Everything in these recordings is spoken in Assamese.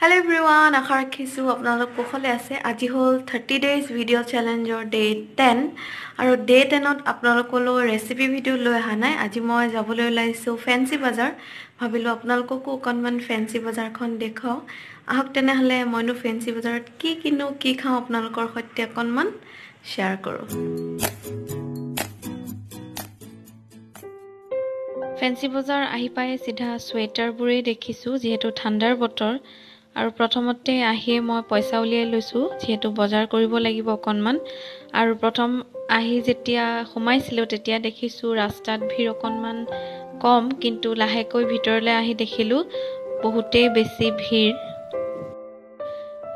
হেল্ল' এভৰিৱান আশা ৰাখিছোঁ আপোনালোক কুশলে আছে আজি হ'ল থাৰ্টি ডেইজ ভিডিঅ' চেলেঞ্জৰ ডে টেন আৰু ডে টেনত আপোনালোকলৈ ৰেচিপি ভিডিঅ' লৈ অহা নাই আজি মই যাবলৈ ওলাইছোঁ ফেঞ্চি বজাৰ ভাবিলোঁ আপোনালোককো অকণমান ফেঞ্চি বজাৰখন দেখুৱাওঁ আহক তেনেহ'লে মইনো ফেঞ্চি বজাৰত কি কিনো কি খাওঁ আপোনালোকৰ সৈতে অকণমান শ্বেয়াৰ কৰোঁ ফেঞ্চি বজাৰ আহি পাই চিধা চুৱেটাৰবোৰেই দেখিছোঁ যিহেতু ঠাণ্ডাৰ বতৰ আৰু প্ৰথমতে আহিয়ে মই পইচা উলিয়াই লৈছোঁ যিহেতু বজাৰ কৰিব লাগিব অকণমান। আৰু প্ৰথম আহি যেতিয়া সোমাইছিলোঁ তেতিয়া দেখিছোঁ ৰাস্তাত ভিৰ অকণমান কম কিন্তু লাহেকৈ ভিতৰলৈ আহি দেখিলোঁ বহুতেই বেছি ভিৰ।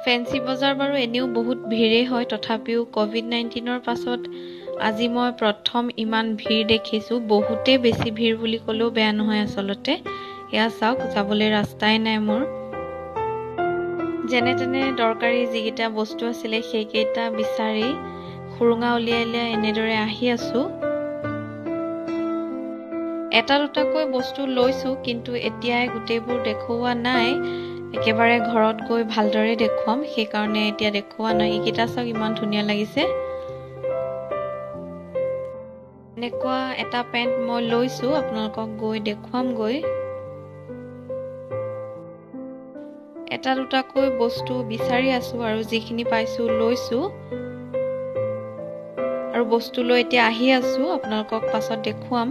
ফেঞ্চি বজাৰ বাৰু এনেও বহুত ভিৰেই হয় তথাপিও ক'ভিড নাইণ্টিনৰ পাছত আজি মই প্ৰথম ইমান ভিৰ দেখিছোঁ বহুতেই বেছি ভিৰ বুলি ক'লেও বেয়া নহয় আচলতে। এয়া চাওক যাবলৈ ৰাস্তাই নাই মোৰ। যেনে তেনে দৰকাৰী যিকেইটা বস্তু আছিলে সেইকেইটা বিচাৰি সুৰুঙা উলিয়াই উলিয়াই এনেদৰে আহি আছোঁ। এটা দুটাকৈ বস্তু লৈছোঁ কিন্তু এতিয়াই গোটেইবোৰ দেখুওৱা নাই। একেবাৰে ঘৰত গৈ ভালদৰে দেখুৱাম সেইকাৰণে এতিয়া দেখুওৱা নাই। এইকেইটা চাওক ইমান ধুনীয়া লাগিছে। এনেকুৱা এটা পেণ্ট মই লৈছোঁ আপোনালোকক গৈ দেখুৱামগৈ। এটা দুটাকৈ বস্তু বিচাৰি আছোঁ আৰু যিখিনি পাইছোঁ লৈছোঁ। আৰু বস্তু লৈ এতিয়া আহি আছোঁ আপোনালোকক পাছত দেখুৱাম।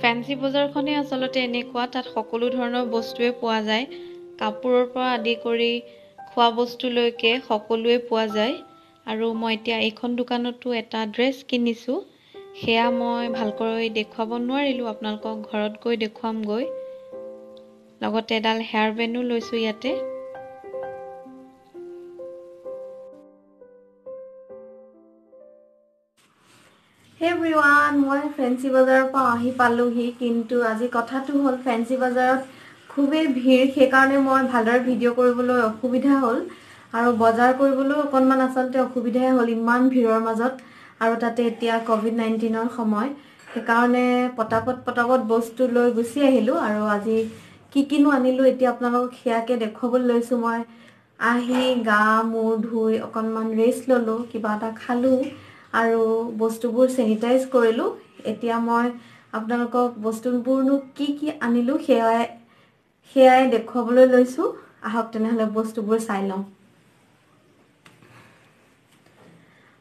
ফেঞ্চি বজাৰখনেই আচলতে এনেকুৱা তাত সকলো ধৰণৰ বস্তুৱে পোৱা যায়। কাপোৰৰ পৰা আদি কৰি খোৱা বস্তুলৈকে সকলোৱে পোৱা যায়। আৰু মই এতিয়া এইখন দোকানতো এটা ড্ৰেছ কিনিছোঁ। সেয়া মই ভালকৈ দেখুৱাব নোৱাৰিলোঁ আপোনালোকক ঘৰত গৈ দেখুৱামগৈ। লগতে এডাল হেয়াৰ বেণ্ডো লৈছোঁ ইয়াতে। এভৰিৱান মই ফেঞ্চি বজাৰৰ পৰা আহি পালোহি কিন্তু আজি কথাটো হ'ল ফেঞ্চি বজাৰত খুবেই ভিৰ সেইকাৰণে মই ভালদৰে ভিডিঅ' কৰিবলৈ অসুবিধা হ'ল আৰু বজাৰ কৰিবলৈও অকণমান আচলতে অসুবিধাই হ'ল ইমান ভিৰৰ মাজত আৰু তাতে এতিয়া ক'ভিড নাইণ্টিনৰ সময়। সেইকাৰণে পটাপট পটাপট বস্তু লৈ গুচি আহিলোঁ আৰু আজি কি কিনো আনিলোঁ এতিয়া আপোনালোকক সেয়াকে দেখুৱাবলৈ লৈছোঁ মই। আহি গা মূৰ ধুই অকণমান ৰেষ্ট ল'লোঁ কিবা এটা খালোঁ আৰু বস্তুবোৰ চেনিটাইজ কৰিলোঁ। এতিয়া মই আপোনালোকক বস্তুবোৰনো কি কি আনিলোঁ সেয়াই সেয়াই দেখুৱাবলৈ লৈছোঁ। আহক তেনেহ'লে বস্তুবোৰ চাই লওঁ।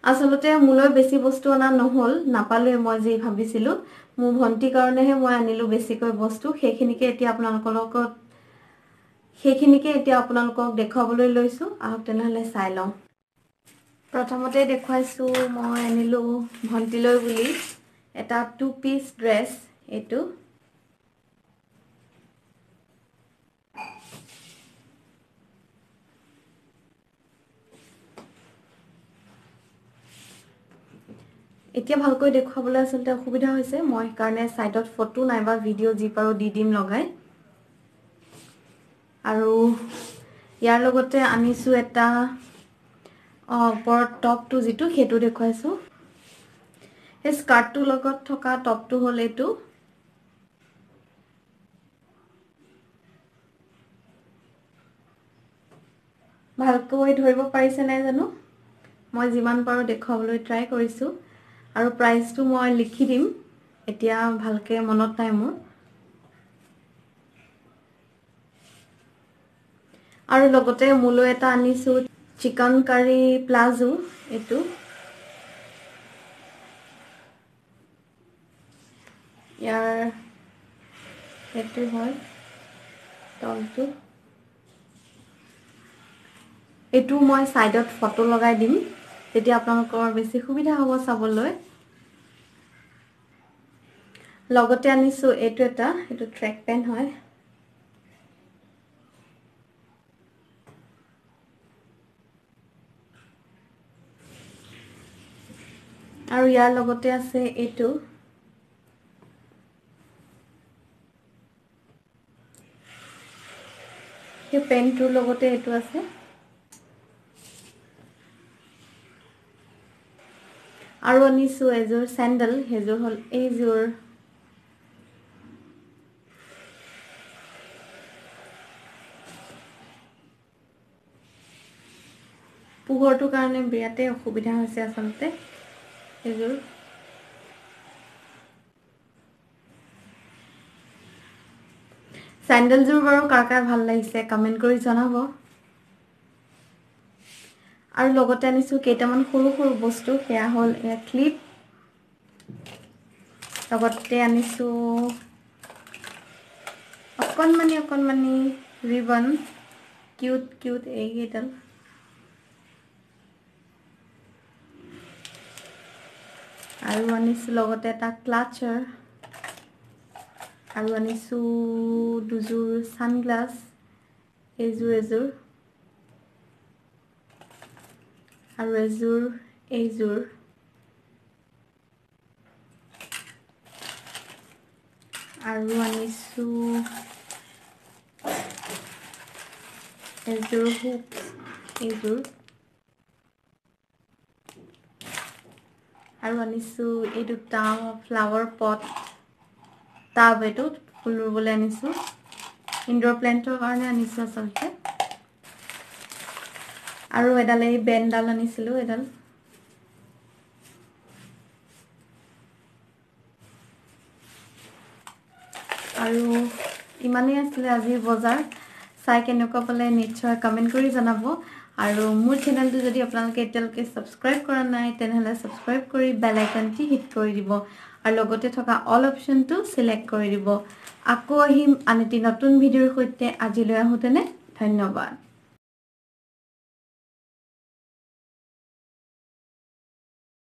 আচলতে মোলৈ বেছি বস্তু অনা নহ'ল নাপালোৱে মই যি ভাবিছিলোঁ। মোৰ ভণ্টিৰ কাৰণেহে মই আনিলোঁ বেছিকৈ বস্তু। সেইখিনিকে এতিয়া আপোনালোকৰ লগত সেইখিনিকে এতিয়া আপোনালোকক দেখুৱাবলৈ লৈছোঁ। আহক তেনেহ'লে চাই লওঁ। প্ৰথমতে দেখুৱাইছোঁ মই আনিলোঁ ভণ্টিলৈ বুলি। এটা টু পিচ ড্ৰেছ এইটো। এতিয়া ভালকৈ দেখুৱাবলৈ আচলতে অসুবিধা হৈছে। মই সেইকাৰণে ছাইডত ফটো নাইবা ভিডিঅ' যি পাৰোঁ দি দিম লগাই। আৰু ইয়াৰ লগতে আনিছোঁ এটা ওপৰত টপটো যিটো সেইটো দেখুৱাইছোঁ। সেই স্কাৰ্টটোৰ লগত থকা টপটো হ'ল এইটো। ভালকৈ ধৰিব পাৰিছে নাই জানো? মই যিমান পাৰোঁ দেখুৱাবলৈ ট্ৰাই কৰিছোঁ। আৰু প্ৰাইচটো মই লিখি দিম। এতিয়া ভালকৈ মনত নাই মোৰ। আৰু লগতে মোলৈ এটা আনিছোঁ চিকেন কাৰী প্লাজো এইটো। ইয়াৰ এইটো হয় তলটো। এইটো মই ছাইডত ফটো লগাই দিম। তেতিয়া আপোনালোকৰ বেছি সুবিধা হ'ব চাবলৈ। লগতে আনিছোঁ এইটো এটা এইটো ট্ৰেক পেণ্ট হয়। আৰু ইয়াৰ লগতে আছে এইটো। সেই পেণ্টটোৰ লগতে এইটো আছে। আৰু আনিছোঁ এযোৰ চেণ্ডেল সেইযোৰ হ'ল এইযোৰ। পোহৰটোৰ কাৰণে বিৰাটেই অসুবিধা হৈছে আচলতে সেইযোৰ। চেণ্ডেলযোৰ বাৰু কাৰ কাৰ ভাল লাগিছে কমেণ্ট কৰি জনাব। আৰু লগতে আনিছোঁ কেইটামান সৰু সৰু বস্তু সেয়া হ'ল এয়া ক্লিপ লগতে আনিছোঁ অকণমানি অকণমানি ৰিবন কিউট কিউট এইকেইডাল। আৰু আনিছোঁ লগতে এটা ক্লাচাৰ আৰু আনিছোঁ দুযোৰ ছানগ্লাছ এইযোৰ এযোৰ। আৰু এযোৰ এইযোৰ। আৰু আনিছোঁ এযোৰ হুক এইযোৰ। আৰু আনিছোঁ এই দুটা ফ্লাৱাৰ পট টাব এইটো ফুল ৰুবলৈ আনিছোঁ। ইনডোৰ প্লেণ্টৰ কাৰণে আনিছোঁ আচলতে। আৰু এডাল এই বেণ্ডডাল আনিছিলোঁ এডাল। আৰু ইমানেই আছিলে আজিৰ বজাৰ। চাই কেনেকুৱা পালে নিশ্চয় কমেণ্ট কৰি জনাব। আৰু মোৰ চেনেলটো যদি আপোনালোকে এতিয়ালৈকে ছাবস্ক্ৰাইব কৰা নাই তেনেহ'লে ছাবস্ক্ৰাইব কৰি বেল আইকনটি হিট কৰি দিব। আৰু লগতে থকা অল অপশ্যনটো চিলেক্ট কৰি দিব। আকৌ আহিম আন এটি নতুন ভিডিঅ'ৰ সৈতে। আজিলৈ আহোঁতেনে ধন্যবাদ।